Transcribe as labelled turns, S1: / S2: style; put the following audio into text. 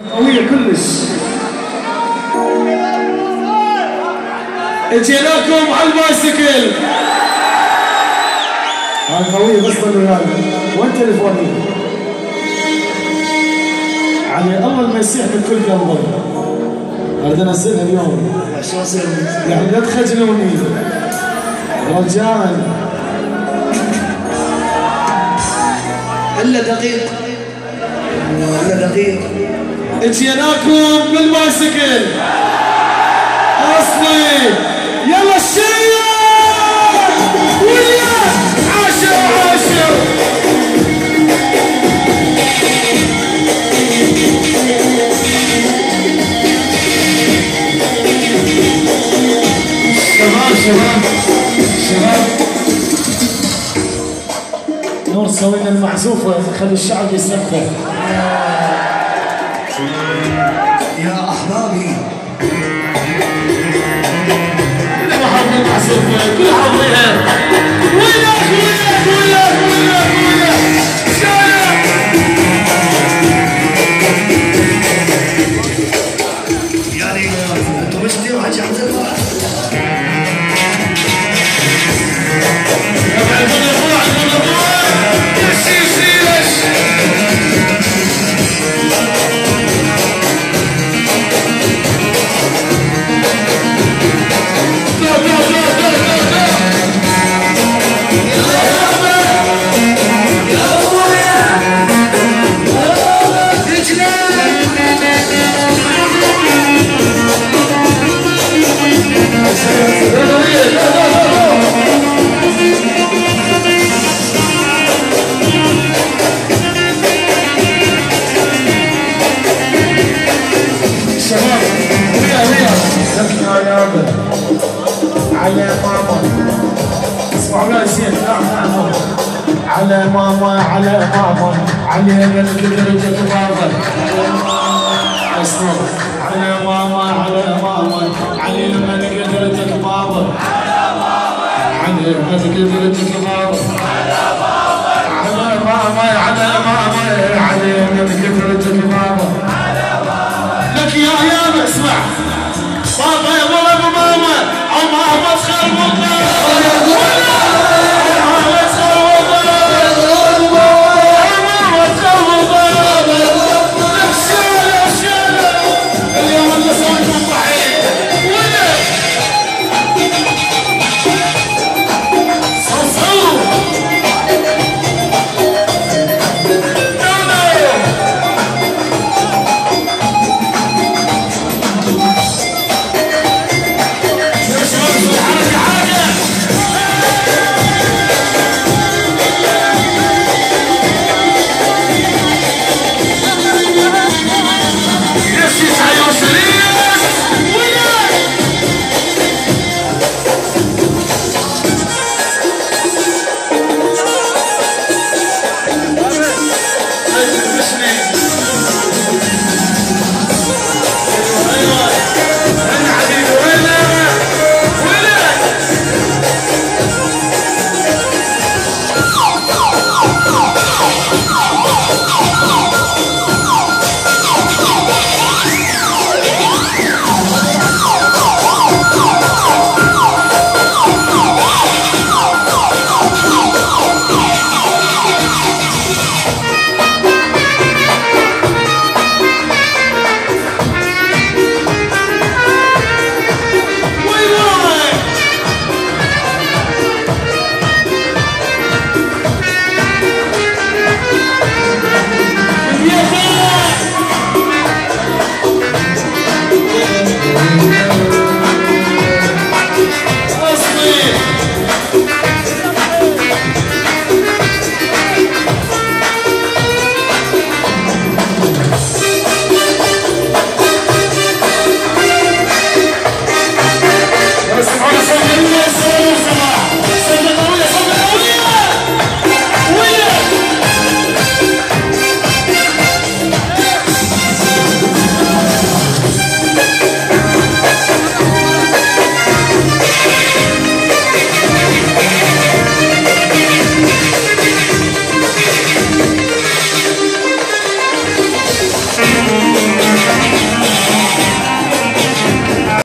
S1: قوية كلش. إجيناكم على البايسكل. هاي قوية بس ضلوا وياي وين تليفوني؟ علي الله المسيح من كل قلبه أريد انزلها اليوم. يعني لا تخجلوني. رجاء.
S2: ألا دقيق. ألا دقيق.
S1: اجيناكم بالبايسكل. اصلي. يلا الشيء. ويا. عاشر عاشر. شباب شباب شباب. نور سوينا المعزوفة خلي الشعب يسقف
S2: يا
S1: أحبابي. يا يابا على ماما اسمعوا لا زين نعم نعم على ماما على ماما على من قدرتك بابا اسمع على ماما على ماما على من قدرتك بابا على من قدرتك بابا على ماما على ماما على من قدرتك بابا لك يا يابا اسمع صاب ولد ماما أم أحمد خربوطة